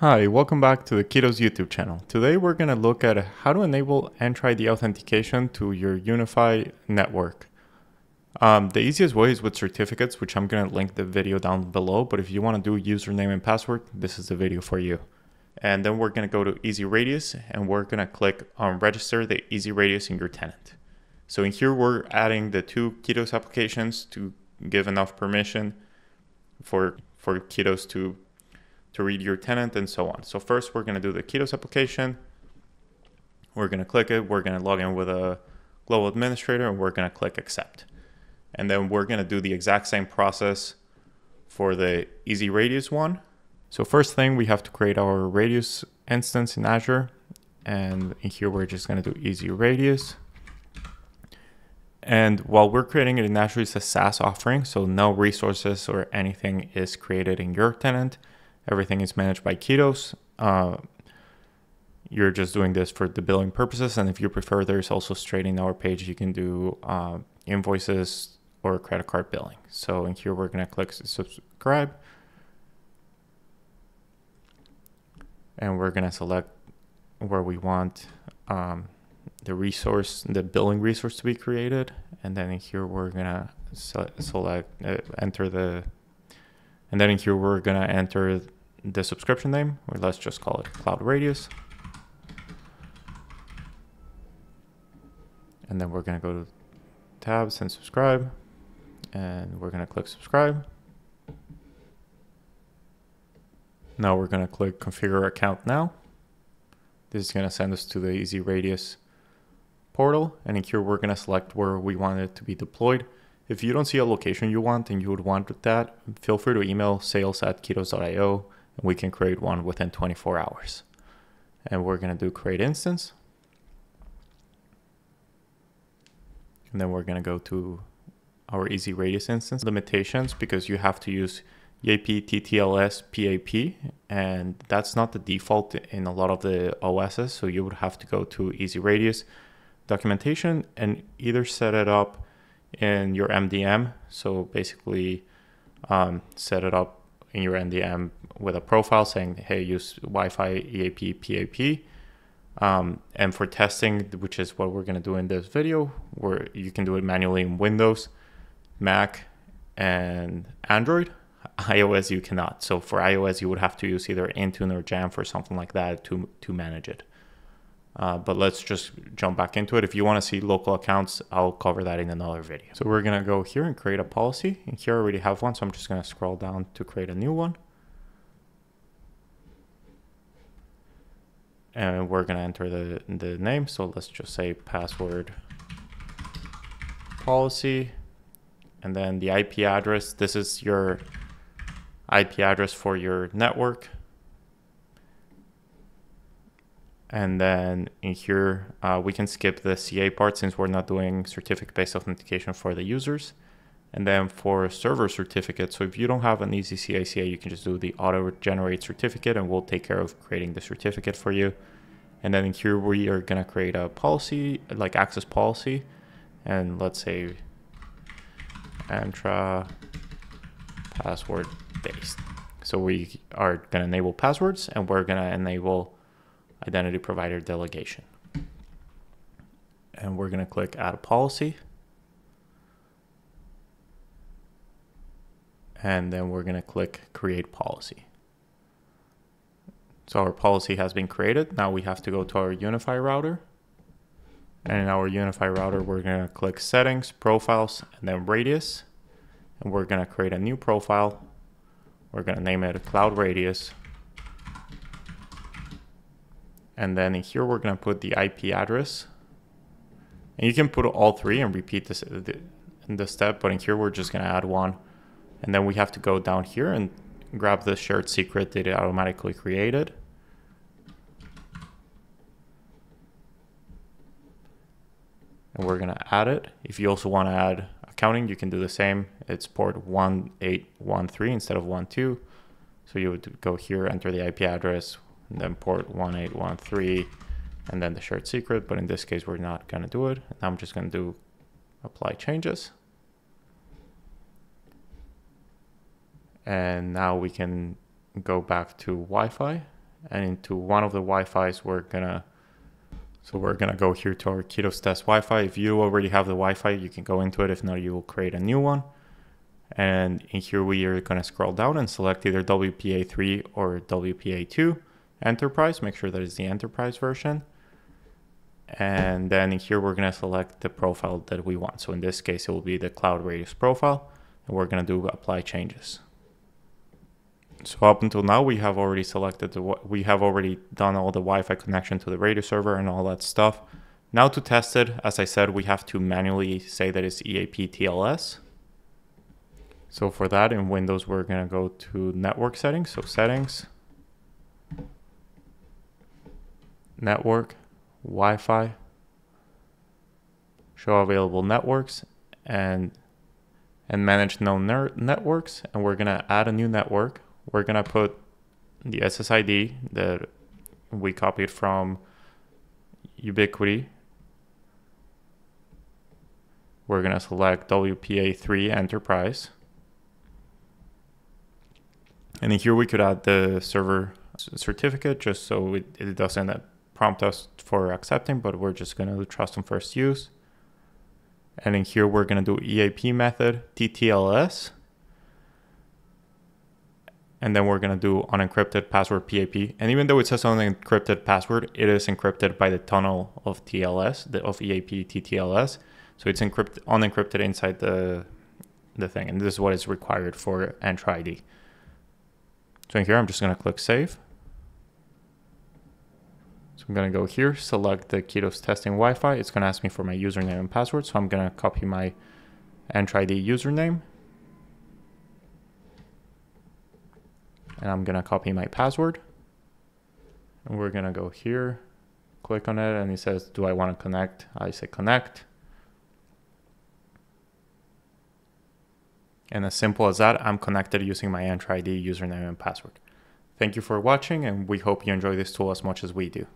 Hi, welcome back to the Keytos YouTube channel. Today we're going to look at how to enable Entra-ID authentication to your Unifi network. Um, the easiest way is with certificates, which I'm going to link the video down below, but if you want to do username and password, this is the video for you. And then we're going to go to EZRADIUS and we're going to click on register the EZRADIUS in your tenant. So in here, we're adding the two Keytos applications to give enough permission for, for Keytos to to read your tenant and so on. So first we're going to do the Keytos application. We're going to click it. We're going to log in with a global administrator and we're going to click accept. And then we're going to do the exact same process for the EZRADIUS one. So first thing we have to create our Radius instance in Azure. And in here we're just going to do EZRADIUS. And while we're creating it in Azure, it's a SaaS offering, so no resources or anything is created in your tenant. Everything is managed by Keytos. Uh, you're just doing this for the billing purposes. And if you prefer, there's also straight in our page, you can do uh, invoices or credit card billing. So in here, we're going to click subscribe. And we're going to select where we want um, the resource, the billing resource to be created. And then in here, we're going to select, uh, enter the, and then in here, we're going to enter the subscription name, or let's just call it Cloud Radius. And then we're going to go to tabs and subscribe. And we're going to click subscribe. Now we're going to click configure account now. This is going to send us to the EZRADIUS portal. And in here, we're going to select where we want it to be deployed. If you don't see a location you want and you would want that, feel free to email sales at keytos.io we can create one within 24 hours. And we're going to do create instance. And then we're going to go to our EZRADIUS instance limitations because you have to use EAP, TTLS, PAP, and that's not the default in a lot of the OSs. So you would have to go to EZRADIUS documentation and either set it up in your MDM. So basically um, set it up in your MDM with a profile saying, hey, use Wi-Fi EAP PAP. Um, and for testing, which is what we're going to do in this video, where you can do it manually in Windows, Mac, and Android. iOS you cannot. So for iOS, you would have to use either Intune or Jamf or something like that to to manage it. Uh, but let's just jump back into it. If you want to see local accounts, I'll cover that in another video. So we're going to go here and create a policy. And here I already have one, so I'm just going to scroll down to create a new one. And we're going to enter the, the name. So let's just say password policy. And then the IP address. This is your IP address for your network. And then in here, uh, we can skip the CA part since we're not doing certificate-based authentication for the users. And then for server certificate, so if you don't have an EZCA you can just do the auto-generate certificate and we'll take care of creating the certificate for you. And then in here, we are gonna create a policy, like access policy. And let's say Entra password based. So we are gonna enable passwords and we're gonna enable identity provider delegation. And we're going to click add a policy. And then we're going to click create policy. So our policy has been created. Now we have to go to our Unifi router. And in our Unifi router, we're going to click settings, profiles, and then radius. And we're going to create a new profile. We're going to name it Cloud Radius. And then in here, we're going to put the IP address. And you can put all three and repeat this in the step, but in here, we're just going to add one. And then we have to go down here and grab the shared secret that it automatically created. And we're going to add it. If you also want to add accounting, you can do the same. It's port 1813 instead of 12. So you would go here, enter the IP address, and then port 1813 and then the shared secret but in this case we're not going to do it Now i'm just going to do apply changes and now we can go back to Wi-Fi and into one of the Wi-Fi's we're gonna so we're gonna go here to our Keytos test Wi-Fi. If you already have the Wi-Fi, you can go into it. If not, you will create a new one. And in here we are gonna scroll down and select either WPA3 or WPA2 Enterprise. Make sure that is the Enterprise version. And then here we're gonna select the profile that we want. So in this case, it will be the Cloud Radius profile, and we're gonna do apply changes. So up until now, we have already selected the, we have already done all the Wi-Fi connection to the radio server and all that stuff. Now to test it, as I said, we have to manually say that it's EAP TLS. So for that in Windows, we're gonna go to network settings. So settings, network, Wi-Fi, show available networks and and manage known networks. And we're gonna add a new network we're gonna put the SSID that we copied from Ubiquiti. We're gonna select WPA3 Enterprise. And here we could add the server certificate just so it, it doesn't prompt us for accepting, but we're just gonna do trust and first use. And in here, we're gonna do EAP method, TTLS and then we're going to do unencrypted password PAP. And even though it says unencrypted password, it is encrypted by the tunnel of TLS, the, of EAP TTLS. So it's encrypted, unencrypted inside the, the thing. And this is what is required for Entra ID. So in here, I'm just going to click save. I'm going to go here, select the Keytos testing Wi-Fi. It's going to ask me for my username and password. So I'm going to copy my Entra ID username. And I'm gonna copy my password. And we're gonna go here click on it and it says do I want to connect? I say connect. And as simple as that I'm connected using my Entra ID username and password. Thank you for watching and we hope you enjoy this tool as much as we do